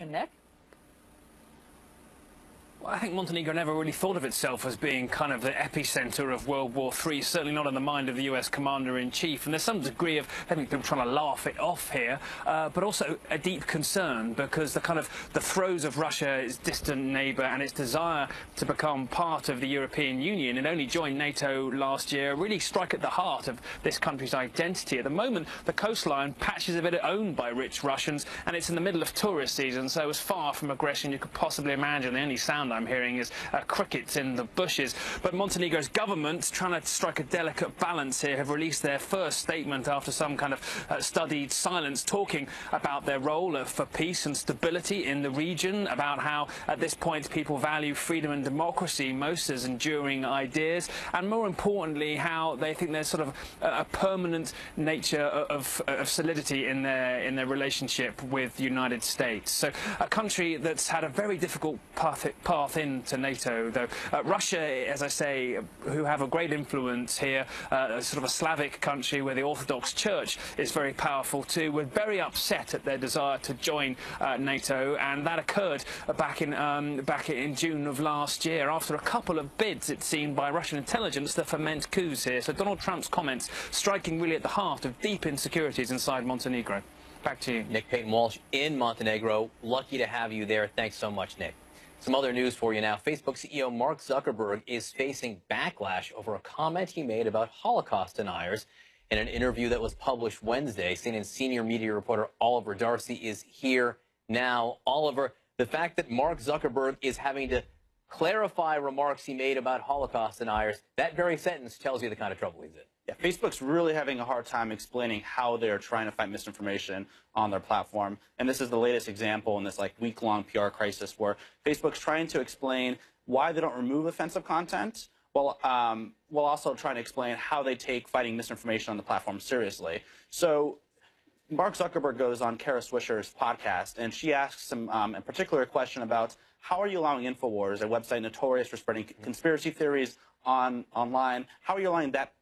Nick? I think Montenegro never really thought of itself as being kind of the epicenter of World War III, certainly not in the mind of the US commander-in-chief. And there's some degree of, I think, people trying to laugh it off here, uh, but also a deep concern because the kind of the throes of Russia, its distant neighbour, and its desire to become part of the European Union and only joined NATO last year really strike at the heart of this country's identity. At the moment, the coastline, patches of it are owned by rich Russians, and it's in the middle of tourist season, so as far from aggression you could possibly imagine. The only sound I'm hearing is uh, crickets in the bushes. But Montenegro's government, trying to strike a delicate balance here, have released their first statement after some kind of uh, studied silence, talking about their role for peace and stability in the region, about how at this point people value freedom and democracy most as enduring ideas, and more importantly, how they think there's sort of a permanent nature of, of solidity in their in their relationship with the United States. So a country that's had a very difficult path, path path into NATO, though. Uh, Russia, as I say, who have a great influence here, uh, sort of a Slavic country where the Orthodox Church is very powerful too, were very upset at their desire to join uh, NATO, and that occurred back in um, back in June of last year after a couple of bids, it seemed, by Russian intelligence to foment coups here. So Donald Trump's comments striking really at the heart of deep insecurities inside Montenegro. Back to you. Nick Paton Walsh in Montenegro. Lucky to have you there. Thanks so much, Nick. Some other news for you now. Facebook CEO Mark Zuckerberg is facing backlash over a comment he made about Holocaust deniers in an interview that was published Wednesday. CNN senior media reporter Oliver Darcy is here now. Oliver, the fact that Mark Zuckerberg is having to clarify remarks he made about Holocaust deniers, that very sentence tells you the kind of trouble he's in. Yeah, Facebook's really having a hard time explaining how they're trying to fight misinformation on their platform. And this is the latest example in this like week-long PR crisis where Facebook's trying to explain why they don't remove offensive content while, um, while also trying to explain how they take fighting misinformation on the platform seriously. So Mark Zuckerberg goes on Kara Swisher's podcast, and she asks him um, in particular a question about how are you allowing InfoWars, a website notorious for spreading conspiracy theories on online, how are you allowing that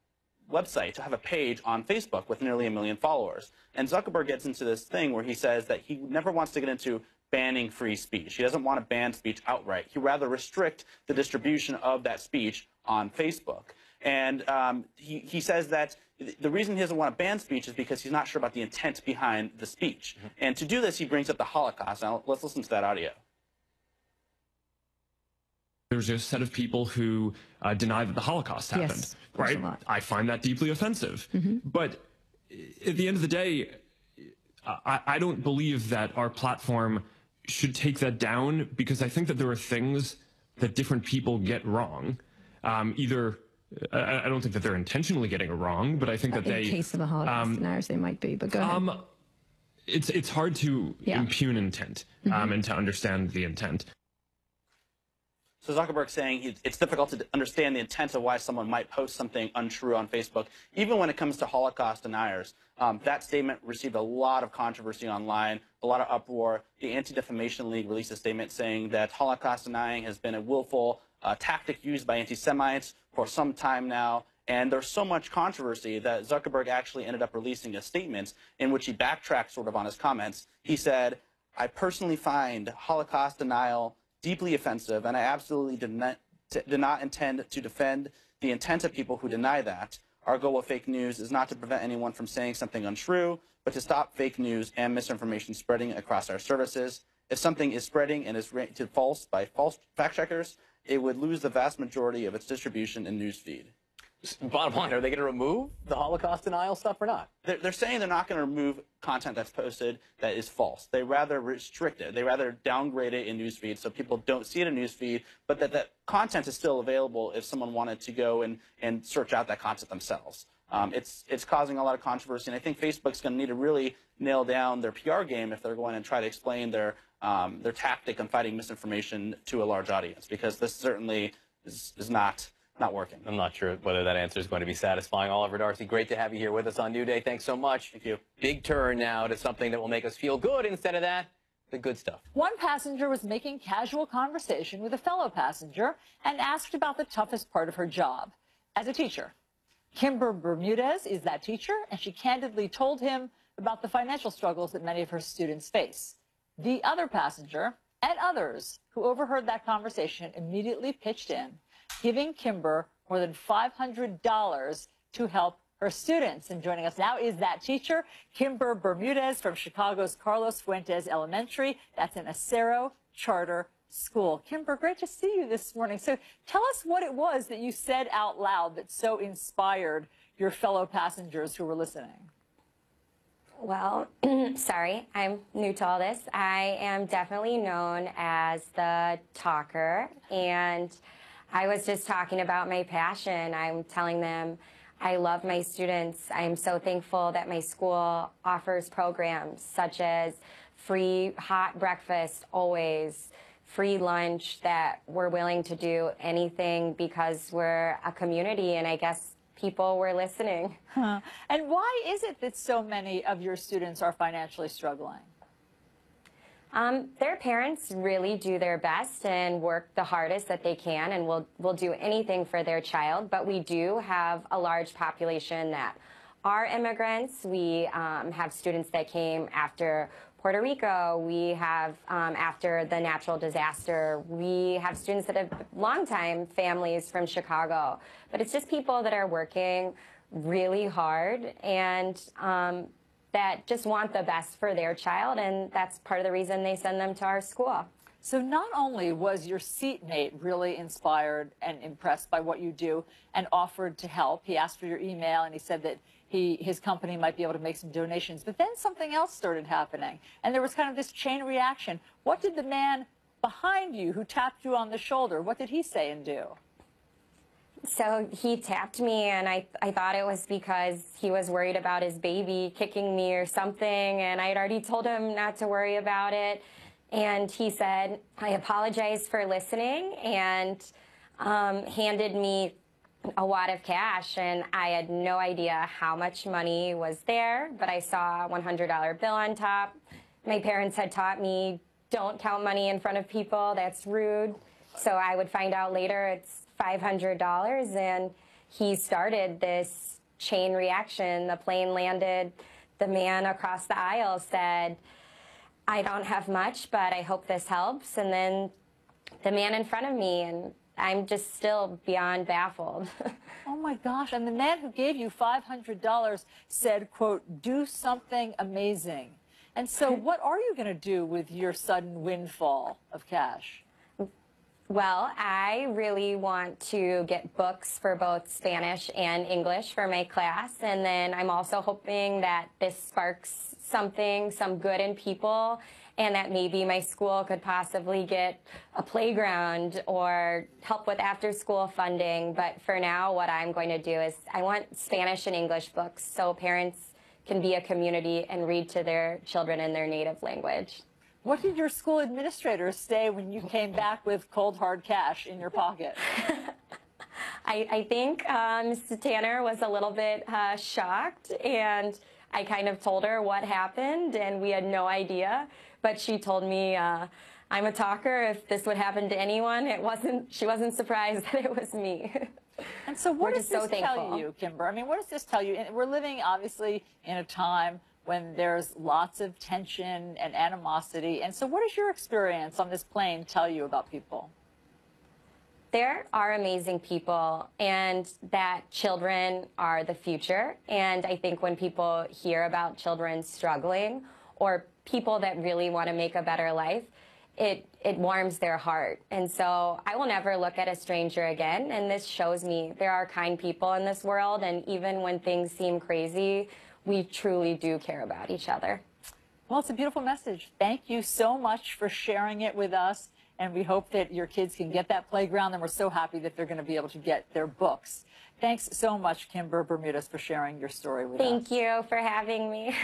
website to have a page on Facebook with nearly a million followers. And Zuckerberg gets into this thing where he says that he never wants to get into banning free speech. He doesn't want to ban speech outright. He rather restrict the distribution of that speech on Facebook. And um, he, he says that the reason he doesn't want to ban speech is because he's not sure about the intent behind the speech. Mm -hmm. And to do this, he brings up the Holocaust. Now, let's listen to that audio there's a set of people who uh, deny that the Holocaust happened, yes, right? I find that deeply offensive. Mm-hmm. But at the end of the day, I, I don't believe that our platform should take that down because I think that there are things that different people get wrong. Um, either I, I, don't think that they're intentionally getting it wrong, but I think that in they. In case of a Holocaust um, deniers, they might be. But go ahead. Um, it's it's hard to yeah. impugn intent um, mm-hmm. and to understand the intent. So Zuckerberg saying it's difficult to understand the intent of why someone might post something untrue on Facebook, even when it comes to Holocaust deniers. Um, that statement received a lot of controversy online, a lot of uproar. The Anti-Defamation League released a statement saying that Holocaust denying has been a willful uh, tactic used by anti-Semites for some time now. And there's so much controversy that Zuckerberg actually ended up releasing a statement in which he backtracked sort of on his comments. He said, I personally find Holocaust denial deeply offensive, and I absolutely did not, did not intend to defend the intent of people who deny that. Our goal with fake news is not to prevent anyone from saying something untrue, but to stop fake news and misinformation spreading across our services. If something is spreading and is rated false by false fact checkers, it would lose the vast majority of its distribution in newsfeed. Bottom line, are they going to remove the Holocaust denial stuff or not? They're, they're saying they're not going to remove content that's posted that is false. They rather restrict it. They rather downgrade it in newsfeed so people don't see it in newsfeed, but that that content is still available if someone wanted to go and, and search out that content themselves. Um, it's, it's causing a lot of controversy, and I think Facebook's going to need to really nail down their PR game if they're going to try to explain their, um, their tactic on fighting misinformation to a large audience, because this certainly is, is not not working. I'm not sure whether that answer is going to be satisfying. Oliver Darcy, great to have you here with us on New Day. Thanks so much. Thank you. Big turn now to something that will make us feel good instead of that. The good stuff. One passenger was making casual conversation with a fellow passenger and asked about the toughest part of her job as a teacher. Kimber Bermudez is that teacher, and she candidly told him about the financial struggles that many of her students face. The other passenger and others who overheard that conversation immediately pitched in, giving Kimber more than $500 to help her students. And joining us now is that teacher, Kimber Bermudez from Chicago's Carlos Fuentes Elementary. That's an Acero charter school. Kimber, great to see you this morning. So tell us what it was that you said out loud that so inspired your fellow passengers who were listening. Well, sorry, I'm new to all this. I am definitely known as the talker, and I was just talking about my passion. I'm telling them I love my students. I am so thankful that my school offers programs such as free hot breakfast always, free lunch, that we're willing to do anything because we're a community, and I guess people were listening. Huh. And why is it that so many of your students are financially struggling? Um, their parents really do their best and work the hardest that they can and will, will do anything for their child. But we do have a large population that are immigrants. We um, have students that came after Puerto Rico. We have, um, after the natural disaster, we have students that have longtime families from Chicago. But it's just people that are working really hard and um, that just want the best for their child. And that's part of the reason they send them to our school. So not only was your seatmate really inspired and impressed by what you do and offered to help, he asked for your email and he said that he, his company might be able to make some donations. But then something else started happening, and there was kind of this chain reaction. What did the man behind you who tapped you on the shoulder, what did he say and do? So he tapped me, and I, I thought it was because he was worried about his baby kicking me or something, and I had already told him not to worry about it. And he said, I apologize for listening, and um, handed me a wad of cash and I had no idea how much money was there, but I saw a $100 bill on top. My parents had taught me don't count money in front of people, that's rude. So I would find out later it's $500 and he started this chain reaction. The plane landed, the man across the aisle said, I don't have much, but I hope this helps. And then the man in front of me and I'm just still beyond baffled. oh my gosh. And the man who gave you $500 said, quote, do something amazing. And so what are you going to do with your sudden windfall of cash? Well, I really want to get books for both Spanish and English for my class. And then I'm also hoping that this sparks something, some good in people and that maybe my school could possibly get a playground or help with after school funding. But for now, what I'm going to do is I want Spanish and English books so parents can be a community and read to their children in their native language. What did your school administrators say when you came back with cold hard cash in your pocket? I, I, think uh, Mrs. Tanner was a little bit uh, shocked, and I kind of told her what happened, and we had no idea but she told me uh, I'm a talker. If this would happen to anyone, it wasn't. She wasn't surprised that it was me. And so, what does this so tell you, Kimber? I mean, what does this tell you? We're living obviously in a time when there's lots of tension and animosity. And so, what does your experience on this plane tell you about people? There are amazing people, and that children are the future. And I think when people hear about children struggling or people that really want to make a better life, it it warms their heart. And so I will never look at a stranger again. And this shows me there are kind people in this world. And even when things seem crazy, we truly do care about each other. Well, it's a beautiful message. Thank you so much for sharing it with us. And we hope that your kids can get that playground. And we're so happy that they're going to be able to get their books. Thanks so much, Kimber Bermudez, for sharing your story with Thank us. Thank you for having me.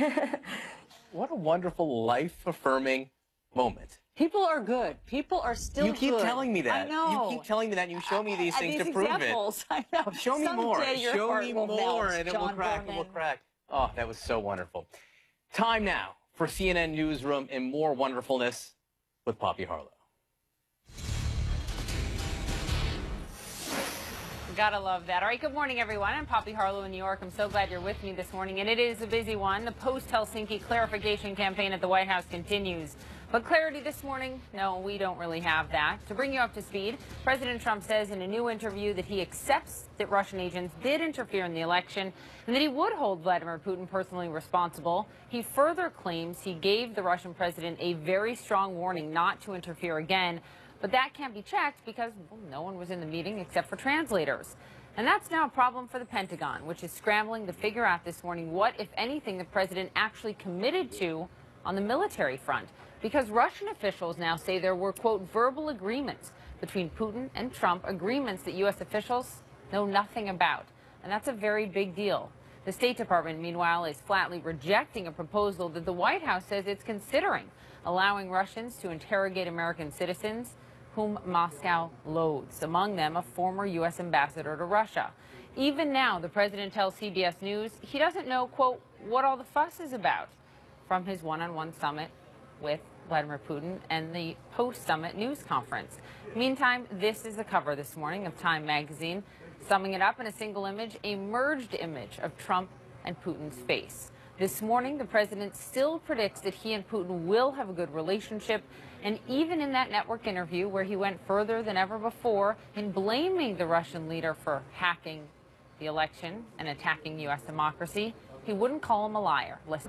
what a wonderful life affirming moment. People are good. People are still You keep good. telling me that. I know. You keep telling me that. And you show me these things these to prove examples. it. I know. Show me Someday more. Show me more, and it will crack. Berman. It will crack. Oh, that was so wonderful. Time now for CNN Newsroom and more wonderfulness with Poppy Harlow. Gotta love that. All right, good morning, everyone. I'm Poppy Harlow in New York. I'm so glad you're with me this morning, and it is a busy one. The post-Helsinki clarification campaign at the White House continues. But clarity this morning, no, we don't really have that. To bring you up to speed, President Trump says in a new interview that he accepts that Russian agents did interfere in the election and that he would hold Vladimir Putin personally responsible. He further claims he gave the Russian president a very strong warning not to interfere again. But that can't be checked because well, no one was in the meeting except for translators. And that's now a problem for the Pentagon, which is scrambling to figure out this morning what, if anything, the president actually committed to on the military front because Russian officials now say there were, quote, verbal agreements between Putin and Trump, agreements that U.S. officials know nothing about. And that's a very big deal. The State Department, meanwhile, is flatly rejecting a proposal that the White House says it's considering, allowing Russians to interrogate American citizens whom Moscow loathes, among them a former U.S. ambassador to Russia. Even now, the president tells CBS News he doesn't know, quote, what all the fuss is about from his one-on-one summit with Vladimir Putin and the post-summit news conference. Meantime, this is the cover this morning of Time magazine, summing it up in a single image, a merged image of Trump and Putin's face. This morning, the president still predicts that he and Putin will have a good relationship. And even in that network interview where he went further than ever before in blaming the Russian leader for hacking the election and attacking U.S. democracy, he wouldn't call him a liar. Listen.